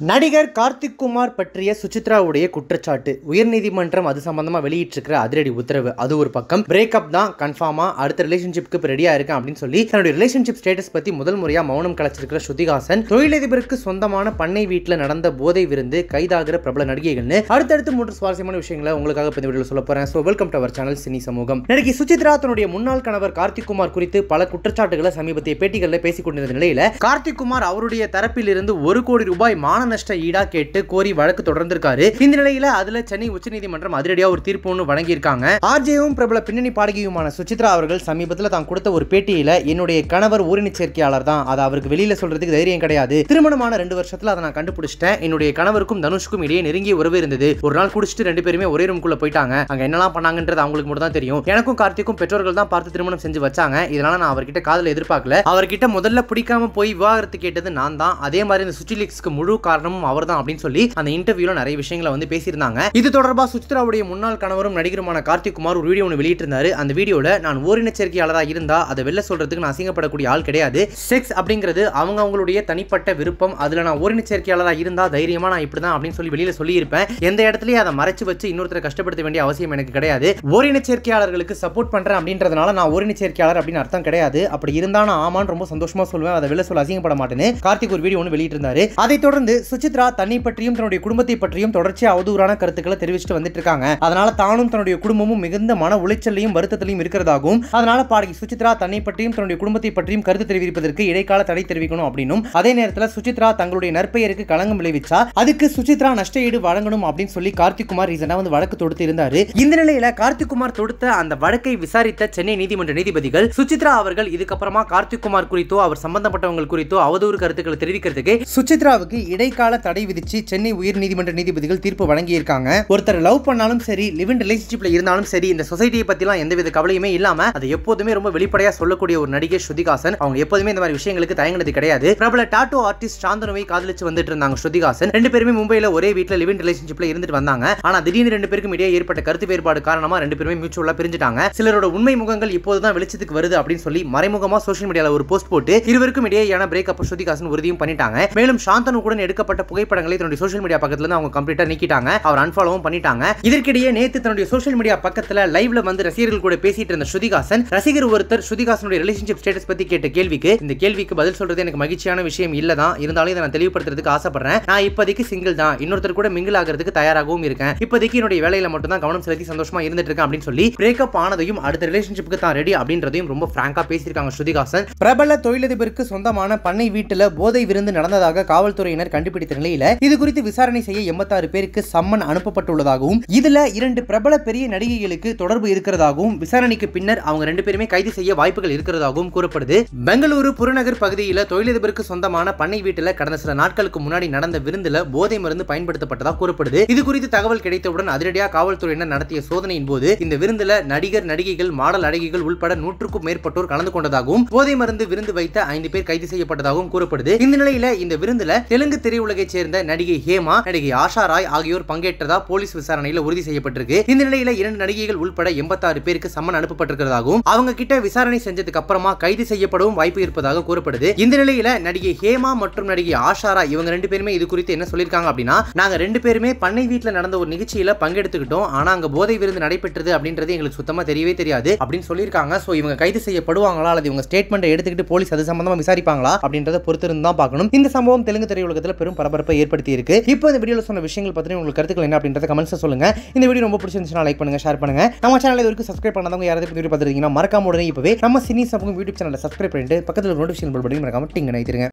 நடிகர் கார்த்திக் குமார் பற்றிய சுசித்ராவுடைய குற்றச்சாட்டு. உயர்நீதிமன்றம் அது சம்பந்தமா வெளியிட்டிருக்கிற அதிரடி உத்தரவு. அது ஒரு பக்கம். பிரேக்கப் தான் கன்ஃபார்மா அடுத்த ரிலேஷன்ஷிப்க்கு இப்போ ரெடியா இருக்கேன் அப்படின்னு சொல்லி தன்னுடைய ரிலேஷன்ஷிப் ஸ்டேட்டஸ் பத்தி முதல் முறையா மௌனம் கலைச்சிருக்கிற ஸ்ருதிகாசன் தொழிலதிபருக்கு சொந்தமான பண்ணை வீட்டில் நடந்த போதை விருந்து கைதாகிற பிரபல நடிகைகள்னு அடுத்தடுத்து மூன்று சுவாரஸ்யமான விஷயங்களை உங்களுக்காக இந்த வீடியோவில் சொல்ல போறேன். So welcome to our channel cine சமூகம் நடிகை சுசித்ரா தன்னுடைய முன்னாள் கணவர் கார்த்திக் குமார் குறித்து பல குற்றச்சாட்டுகளை சமீபத்திய பேட்டிகளில் பேசிக் கொண்டிருந்த நிலையில கார்த்திக் குமார் அவருடைய தரப்பில் இருந்து ஒரு கோடி ரூபாய் மான நஷ்ட ஈடா கேட்டு கோரி வழக்கு தொடர்ந்திருக்காரு. இந்த நிலையில அதுல சென்னை உச்சநீதிமன்றம் அதிரடியா ஒரு தீர்ப்பு ஒன்று வழங்கியிருக்காங்க. ஆர்ஜேவும் பிரபல பின்னணி பாடகியுமான சுசித்ரா அவர்கள் சமீபத்தில் தான் கொடுத்த ஒரு பேட்டியில என்னுடைய கணவர் ஊரணி சேர்க்கையாளர் தான். அதை அவருக்கு வெளியில சொல்றதுக்கு தைரியம் கிடையாது. திருமணமான ரெண்டு வருஷத்துல அதை நான் கண்டுபிடிச்சிட்டேன். என்னுடைய கணவருக்கும் தனுஷ்க்கும் இடையே நெருங்கிய உறவு இருந்தது. ஒரு நாள் குடிச்சிட்டு ரெண்டு பேருமே ஒரே ரூம்குள்ள போயிட்டாங்க. அங்க என்னெல்லாம் பண்ணாங்கன்றது அவங்களுக்கு மட்டும் தான் தெரியும். எனக்கும் கார்த்திக்கும் பெற்றோர்கள் தான் பார்த்து திருமணம் செஞ்சு வச்சாங்க. இதனால நான் அவர்கிட்ட காதல எதிர்பார்க்கல. அவர்கிட்ட முதல்ல பிடிக்காம போய் விவாகரத்து கேட்டது நான் தான். அதே மாதிரி இந்த சுச்சிலிக்ஸ்க்கு முழு காரணமும் அவர் தான் அப்படின்னு சொல்லி அந்த இன்டர்வியூல நிறைய விஷயங்களை வந்து பேசியிருந்தாங்க. இது தொடர்பாக சுச்சித்ராவுடைய முன்னாள் கணவரும் நடிகருமான கார்த்திக் குமார் ஒரு வீடியோ ஒன்று வெளியிட்டிருந்தாரு. அந்த வீடியோல நான் ஓரின சேர்க்கையாளராக இருந்தா அதை வெளில சொல்றதுக்கு நான் அசிங்கப்படக்கூடிய ஆள் கிடையாது. செக்ஸ் அப்படிங்கிறது அவங்க அவங்களுடைய தனிப்பட்ட விருப்பம் அதுல நான் ஓரிணச்சேர்க்கையாளராக இருந்தா தைரியமா நான் இப்படிதான் அப்படின்னு சொல்லி வெளியில சொல்லியிருப்பேன். எந்த இடத்துலயும் அதை மறைச்சு வச்சு இன்னொருத்தரை கஷ்டப்படுத்த வேண்டிய அவசியம் எனக்கு கிடையாது. ஓரினச்சேர்க்கையாளர்களுக்கு சப்போர்ட் பண்றேன் அப்படின்றதுனால நான் ஓரினச்சேர்க்கையாளர் அப்படின்னு அர்த்தம் கிடையாது. அப்படி இருந்தா நான் ஆமான்னு ரொம்ப சந்தோஷமா சொல்லுவேன் அதை வெளில சொல்ல அசிங்கப்பட மாட்டேன்னு கார்த்திக் ஒரு வீடியோ ஒன்று வெளியிட்டிருந்தாரு. அதை தொடர்ந்து சுசித்ரா தன்னை பற்றியும் தன்னுடைய குடும்பத்தை பற்றியும் தொடர்ச்சி அவதூறான கருத்துக்களை தெரிவிச்சுட்டு வந்துட்டு இருக்காங்க. அதனால தானும் தன்னுடைய குடும்பமும் மிகுந்த மன உளைச்சலையும் வருத்தத்திலையும் இருக்கிறதாகவும் அதனால பாடகி சுசித்ரா தன்னை பற்றியும் தன்னுடைய குடும்பத்தை பற்றியும் கருத்து தெரிவிப்பதற்கு இடைக்கால தடை தெரிவிக்கணும் அப்படின்னும் அதே நேரத்தில் சுசித்ரா தங்களுடைய நற்பெயருக்கு களங்கம் விளைவிச்சா அதுக்கு சுசித்ரா நஷ்ட ஈடு வழங்கணும் அப்படின்னு சொல்லி கார்த்திக்குமார் ரீசனா வந்து வழக்கு தொடுத்து இருந்தாரு. இந்த நிலையில கார்த்திக்குமார் தொடுத்த அந்த வழக்கை விசாரித்த சென்னை நீதிமன்ற நீதிபதிகள் சுசித்ரா அவர்கள் இதுக்கப்புறமா கார்த்திக்குமார் குறித்தோ அவர் சம்பந்தப்பட்டவங்க குறித்தோ அவதூறு கருத்துக்களை தெரிவிக்கிறதுக்கு சுசித்ராவுக்கு இடைக்கால தடை விதிச்சு சென்னை உயர் நீதிமன்ற நீதிபதிகள் தீர்ப்பு வழங்கியிருக்காங்க. ஒருத்தர் லவ் பண்ணாலும் சரி லிவ் இன் ரிலேஷன்ஷிப்ல இருந்தாலும் சரி இந்த சொசைட்டியை பத்திலாம் எந்தவித கவலையுமே இல்லாம அதை எப்போதுமே ரொம்ப வெளிப்படையா சொல்லக்கூடிய ஒரு நடிகை ஸ்ருதிகாசன் அவங்க எப்போதுமே இந்த மாதிரி விஷயங்களுக்கு தயங்கினது கிடையாது. பிரபல டாட்டோ ஆர்டிஸ்ட் சாந்தனுவை காதலிச்சு வந்துட்டு இருந்தாங்க ஸ்ருதிகாசன் ரெண்டு பேருமே மும்பையில ஒரே வீட்டில் லிவ் இன் ரிலேஷன்ஷிப்ல இருந்துட்டு வந்தாங்க. ஆனா திடீர்னு ரெண்டு பேருக்கும் இடையே ஏற்பட்ட கருத்து வேறுபாடு காரணமா ரெண்டு பேருமே மியூச்சுவலா பிரிஞ்சுட்டாங்க. சிலரோட உண்மை முகங்கள் இப்போதுதான் வெளிச்சத்துக்கு வருது அப்படின்னு சொல்லி மறைமுகமா சோஷியல் மீடியால ஒரு போஸ்ட் போட்டு இருவருக்கும் இடையேயான பிரேக்கப் ஸ்ருதிகாசன் உறுதியும் பண்ணிட்டாங்க. மேலும் சாந்தனுடன் எடுக்கப்பட்ட புகைப்படங்களை தன்னுடைய சோஷியல் மீடியா பக்கத்துல இருந்து அவங்க கம்ப்ளீட்டா நீக்கிட்டாங்க. அவர் அன்ஃபாலோவும் பண்ணிட்டாங்க. இதற்கிடையே நேத்து தன்னுடைய சோஷியல் மீடியா பக்கத்துல லைவ்ல வந்து ரசிகர்கள் கூட பேசிட்டு இருந்த ஸ்ருதிகாசன் ரசிகர் ஒருத்தர் ஸ்ருதிகாசனுடைய ரிலேஷன்ஷிப் ஸ்டேட்டஸ் பத்தி கேட்ட கேள்விக்கு இந்த கேள்விக்கு பதில் சொல்றது எனக்கு மகிழ்ச்சியான விஷயம் இல்ல தான். இருந்தாலும் இதை நான் தெளிவுபடுத்துறதுக்கு ஆசைப்படுறேன். நான் இப்போதைக்கு சிங்கிள் தான். இன்னொருத்தர் கூட மிங்கிள் ஆகிறதுக்கு தயாராகவும் இருக்கேன். இப்போதைக்கு என்னுடைய வேலையில மட்டும் தான் கவனம் செலுத்தி சந்தோஷமா இருந்துட்டு இருக்கேன் அப்படின்னு சொல்லி பிரேக்கப் ஆனதையும் அடுத்த ரிலேஷன்ஷிப்புக்கு தான் ரெடி அப்படின்றதையும் ரொம்ப பிராங்கா பேசியிருக்காங்க ஸ்ருதிகாசன் பிரபல தொழிலதிபருக்கு சொந்தமான பண்ணை வீட்டுல போதை விருந்து நடந்ததாக காவல்துறையினர் கண்டுபிடித்த நிலையில இது குறித்து விசாரணை செய்ய எண்பத்தாறு பேருக்கு சம்மன் அனுப்பப்பட்டுள்ளதாகவும் இதுல இரண்டு பிரபல பெரிய நடிகைகளுக்கு தொடர்பு இருக்கிறதாகவும் விசாரணைக்கு பின்னர் அவங்க ரெண்டு பேருமே கைது செய்ய வாய்ப்புகள் இருக்கிறதாகவும் கூறப்படுது. பெங்களூரு புறநகர் பகுதியில் தொழிலதிபருக்கு சொந்தமான பண்ணை வீட்டுல கடந்த சில நாட்களுக்கு முன்னாடி நடந்த விருந்துல போதை மருந்து பயன்படுத்தப்பட்டதாக கூறப்படுது. இது குறித்து தகவல் கிடைத்தவுடன் அதிரடியாக காவல்துறையினர் நடத்திய சோதனையின் போது இந்த விருந்துல நடிகர் நடிகைகள் மாடல் அழகிகள் உள்பட நூற்றுக்கும் மேற்பட்டோர் கலந்து கொண்டதாகவும் போதை மருந்து விருந்து வைத்த ஐந்து பேர் கைது செய்யப்பட்டதாகவும் கூறப்படுது. இந்த நிலையில இந்த விருந்துல தெலுங்கு திரையுடன் திரையுலகைச் சேர்ந்த நடிகை ஹேமா நடிகை ஆஷா ராய் ஆகியோர் பங்கேற்றதா போலீஸ் விசாரணையில உறுதி செய்யப்பட்டிருக்கு. இந்த நிலையில இரண்டு நடிகைகள் உள்பட எண்பத்தாறு பேருக்கு சம்மன் அனுப்பப்பட்டிருக்கிறதாகவும் அவங்க கிட்ட விசாரணை செஞ்சதுக்கு அப்புறமா கைது செய்யப்படவும் வாய்ப்பு இருப்பதாக கூறப்படுது. இந்த நிலையில நடிகை ஹேமா மற்றும் நடிகை ஆஷா ராய் இவங்க ரெண்டு பேருமே இது குறித்து என்ன சொல்லியிருக்காங்க அப்படின்னா நாங்க ரெண்டு பேருமே பண்ணை வீட்டுல நடந்த ஒரு நிகழ்ச்சியில பங்கெடுத்துக்கிட்டோம். ஆனா அங்க போதை விருந்து நடைபெற்றது அப்படின்றது எங்களுக்கு சுத்தமா தெரியவே தெரியாது அப்படின்னு சொல்லியிருக்காங்க. சோ இவங்க கைது செய்யப்படுவாங்களா அல்லது இவங்க ஸ்டேட்மெண்ட் எடுத்துக்கிட்டு போலீஸ் அது சம்பந்தமா விசாரிப்பாங்களா அப்படின்றத பொறுத்திருந்து தான் பார்க்கணும். இந்த சம்பவம் தெலுங்கு திரையுலகத்தில் பெரும் பரபரப்பை ஏற்படுத்தி இருக்கு இப்போ இந்த வீடியோவில் சொன்ன விஷயங்கள் பற்றி உங்களுக்கு கருத்துக்கள் என்ன அப்படின்றத கமெண்ட்ஸ் சொல்லுங்க. இந்த வீடியோ ரொம்ப பிடிச்சிருந்துச்சுன்னா லைக் பண்ணுங்க ஷேர் பண்ணுங்க. நம்ம சேனல் இது வரைக்கும் சப்ஸ்கிரைப் பண்ணாதவங்க யாராவது வீடியோ பார்த்துருக்கீங்கன்னா மறக்காம உடனே இப்பவே நம்ம சினி சமூகம் யூடியூப் சேனலை சப்ஸ்கிரைப் பண்ணிட்டு பக்கத்தில் நோட்டிஃபிகேஷன் பெல் பட்டன் மறக்காம டிங்க நினைத்துருங்க